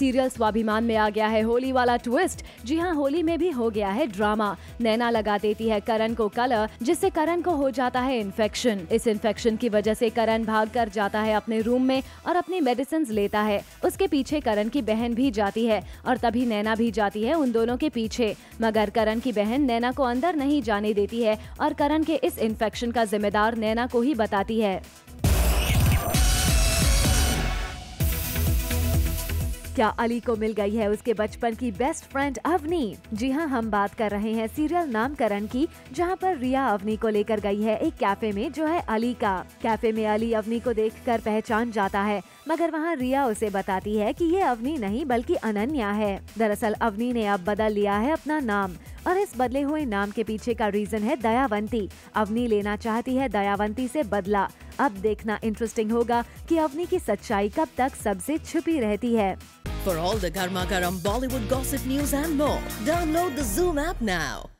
Serial स्वाभिमान में आ गया है होली वाला ट्विस्ट जी हाँ होली में भी हो गया है ड्रामा नैना लगा देती है करण को कलर, जिससे करण को हो जाता है इन्फेक्शन इस इन्फेक्शन की वजह से करण भाग कर जाता है अपने रूम में और अपनी मेडिसिन लेता है। उसके पीछे करण की बहन भी जाती है और तभी नैना भी जाती है उन दोनों के पीछे। मगर करण की बहन नैना को अंदर नहीं जाने देती है और करण के इस इन्फेक्शन का जिम्मेदार नैना को ही बताती है। क्या अली को मिल गई है उसके बचपन की बेस्ट फ्रेंड अवनी? जी हाँ हम बात कर रहे हैं सीरियल नामकरण की, जहाँ पर रिया अवनी को लेकर गई है एक कैफ़े में, जो है अली का। कैफ़े में अली अवनी को देखकर पहचान जाता है, मगर वहाँ रिया उसे बताती है की ये अवनी नहीं, बल्कि अनन्या है। दरअसल अवनी ने अब बदल लिया है अपना नाम। और इस बदले हुए नाम के पीछे का रीजन है दयावंती। अवनी लेना चाहती है दयावंती से बदला। अब देखना इंटरेस्टिंग होगा कि अवनी की सच्चाई कब तक सबसे छुपी रहती है। For all the Garma more, download the Zoom app now.